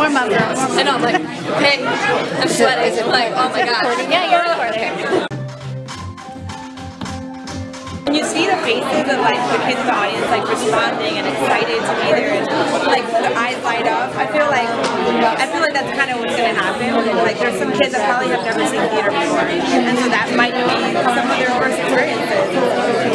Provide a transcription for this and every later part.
More mom girls. I know, I'm like, hey, I'm sweating. I'm Like, oh my gosh. Yeah, you're recording. And you see the faces of like the kids in the audience like responding and excited to be there and like the eyes light up. I feel like I feel like that's kind of what's gonna happen. Like there's some kids that probably have never seen theater before, and so that might be some of their first experiences.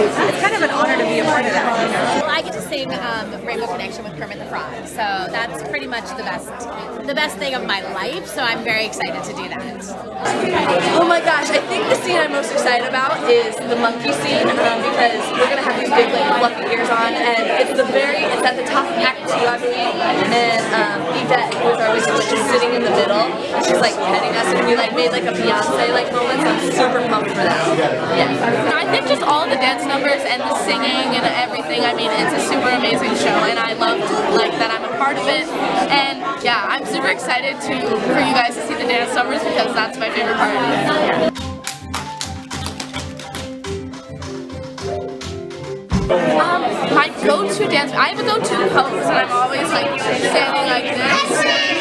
It's kind of an honor to be a part of that. You know? Well, I get to sing um, Rainbow Connection with Kermit the Frog, so that's pretty much the best, the best thing of my life. So I'm very excited to do that. Oh my gosh, I think the scene I'm most excited about is the monkey scene um, because we're gonna have these big like fluffy ears on and it's the very it's at the top of act two I believe and um, Yvette is our wizard like just sitting in the middle and she's like petting us and we like made like a Beyonce like moment so I'm super pumped for that. Yeah. I think just all the dance numbers and the singing and everything. I mean, it's a super amazing show, and I love like that I'm a part of it. And yeah, I'm super excited to for you guys to see the dance numbers because that's my favorite part. Um, my go-to dance, I have a go-to pose, and I'm always like standing like this,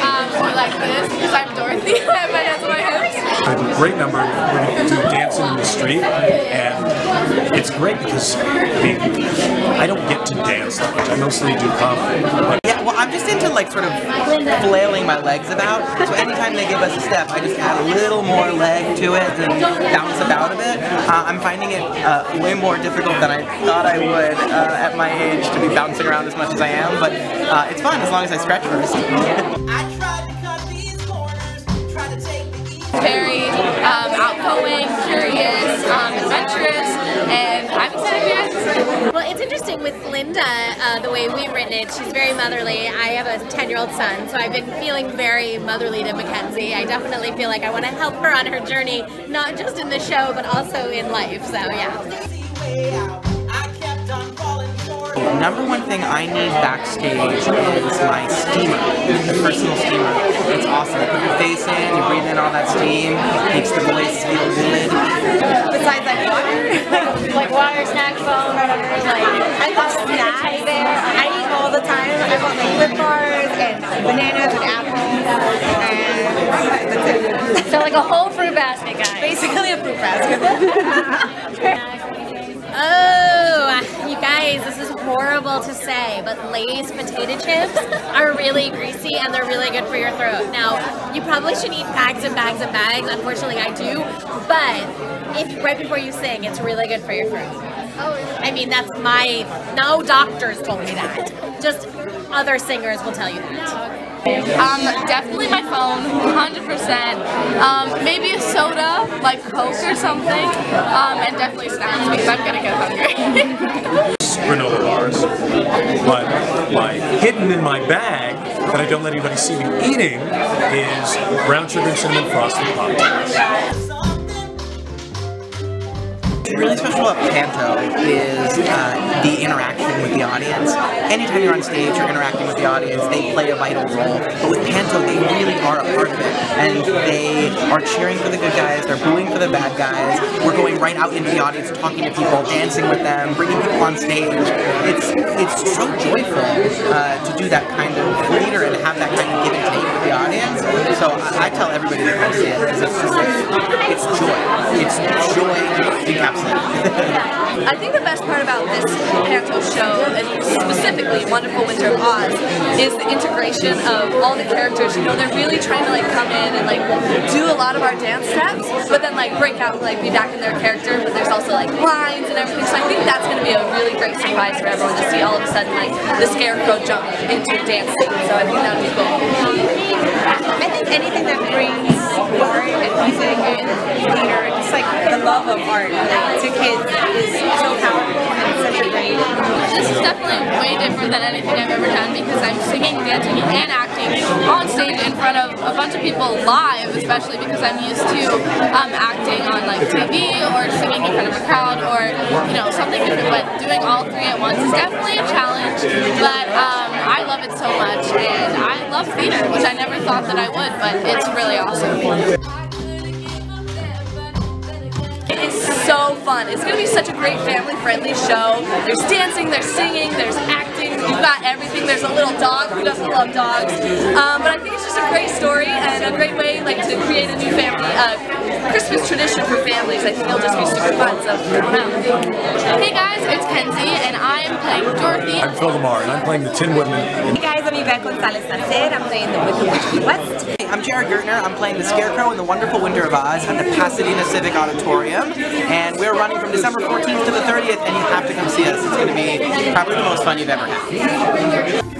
um, or like this, because I'm Dorothy. I have my hands on my hips. I have a great number when we in the street, and it's great because I mean, I don't get to dance that much. I mostly do comedy. But Yeah, well, I'm just into like sort of flailing my legs about. So anytime they give us a step, I just add a little more leg to it and bounce about a bit. Uh, I'm finding it uh, way more difficult than I thought I would uh, at my age to be bouncing around as much as I am, but uh, it's fun as long as I stretch first. Well, it's interesting with Glinda, uh, the way we've written it. She's very motherly. I have a 10 year old son, so I've been feeling very motherly to Mackenzie. I definitely feel like I want to help her on her journey, not just in the show, but also in life. So, yeah. Number one thing I need backstage is my steamer, the personal steamer. It's awesome. You put your face in, you breathe in all that steam, makes the voice feel good. Besides like water, Like water, snack, phone, whatever. Like, I love snacks. there. I eat all the time. I want like lip bars and bananas and apples and that's it. so, like a whole fruit basket, guys. Basically a fruit basket. Oh, you guys, this is horrible to say, but Lay's potato chips are really greasy and they're really good for your throat. Now, you probably should eat bags and bags and bags. Unfortunately, I do. But if right before you sing, it's really good for your throat. I mean, that's my. No doctors told me that. Just other singers will tell you that. Um, definitely my phone, 100%. Um, maybe a soda, like Coke or something, um, and definitely snacks because I'm gonna get hungry. granola bars, but my hidden in my bag that I don't let anybody see me eating is brown sugar and cinnamon frosted pop tarts. Really special Panto is uh, the interaction with the audience. Anytime you're on stage, you're interacting with the audience, they play a vital role. But with Panto, they really are a part of it. And they are cheering for the good guys, they're booing for the bad guys. We're going right out into the audience, talking to people, dancing with them, bringing people on stage. It's it's so joyful uh, to do that kind of theater and have that kind of give audience. So I, tell everybody that comes in, because it's just it's joy. It's joy encapsulated. I think the best part about this Panto show, and specifically Wonderful Winter of Oz, is the integration of all the characters. You know, they're really trying to like come in and like do a lot of our dance steps, but then like break out and like be back in their character. But there's also like lines and everything. So I think that's going to be a really great surprise for everyone to see all of a sudden like the scarecrow jump into dancing. So I think that would be cool. I think anything that brings art and music and theater and just like the love of art to kids is so powerful and such a great. This is definitely way different than anything I've ever done because I'm singing, dancing, and acting on stage in front of a bunch of people live, especially because I'm used to um, acting on like TV or singing in front of a crowd or you know something different. But doing all three at once is definitely a challenge. But um, I love it so much, and I love theater, which I never thought that I would, but it's really awesome. Fun. It's going to be such a great family-friendly show. There's dancing, there's singing, there's acting. You've got everything. There's a little dog who doesn't love dogs. Um, but I think it's just a great story and a great way like to create a new family, uh, Christmas tradition for families. I think it'll just be super fun. So come out. Hey guys, it's Kenzie, and I am playing Dorothy. I'm Phil Lamarr, and I'm playing the Tin Woodman Hey guys, I'm Yvette Gonzalez Nacer. I'm playing the Wicked Witch of the West. Hey, I'm Jared Gertner. I'm playing the Scarecrow in the Wonderful Winter of Oz at the Pasadena Civic Auditorium. And we're running from December 14th to the 30th, and you have to come see us. It's going to be probably the most fun you've ever had.